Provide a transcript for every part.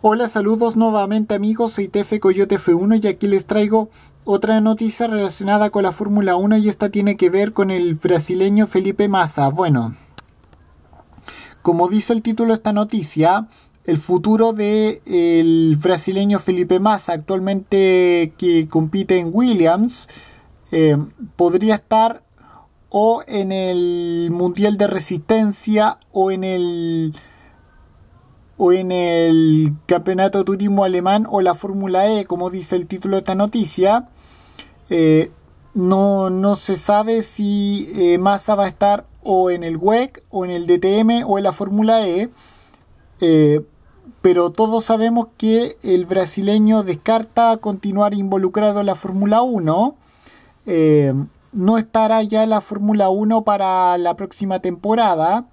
Hola, saludos nuevamente amigos, soy Tefe Coyote F1 y aquí les traigo otra noticia relacionada con la Fórmula 1 y esta tiene que ver con el brasileño Felipe Massa. Bueno, como dice el título de esta noticia, el futuro del el brasileño Felipe Massa, actualmente que compite en Williams, eh, podría estar o en el Mundial de Resistencia o en el o en el Campeonato Turismo Alemán o la Fórmula E, como dice el título de esta noticia. Eh, no, no, se sabe si eh, Massa va a estar o en el WEC o en el DTM o en la Fórmula E. Eh, pero todos sabemos que el brasileño descarta continuar involucrado en la Fórmula 1. no estará ya en la Fórmula 1 para la próxima temporada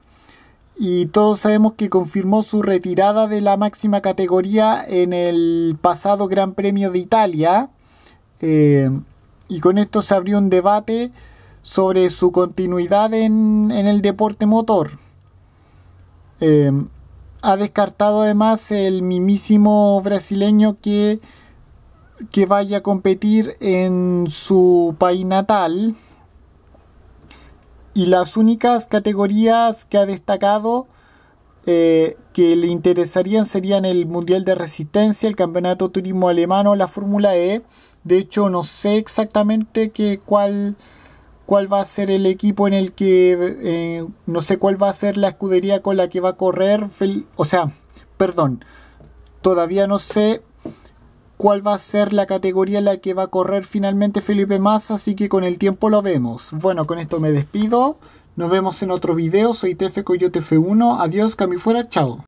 y todos sabemos que confirmó su retirada de la máxima categoría en el pasado Gran Premio de Italia. Eh, y con esto se abrió un debate sobre su continuidad en, el deporte motor. Eh, ha descartado además el mismísimo brasileño que, que vaya a competir en su país natal y las únicas categorías que ha destacado eh, que le interesarían serían el Mundial de Resistencia, el Campeonato Turismo Alemán o la Fórmula E. De hecho, no sé exactamente que, cuál, cuál va a ser el equipo en el que... Eh, no sé cuál va a ser la escudería con la que va a correr. O sea, perdón. Todavía no sé cuál va a ser la categoría en la que va a correr finalmente Felipe Massa, así que con el tiempo lo vemos. Bueno, con esto me despido. Nos vemos en otro video. Soy Tefe Coyote F1. Adiós, cami chao.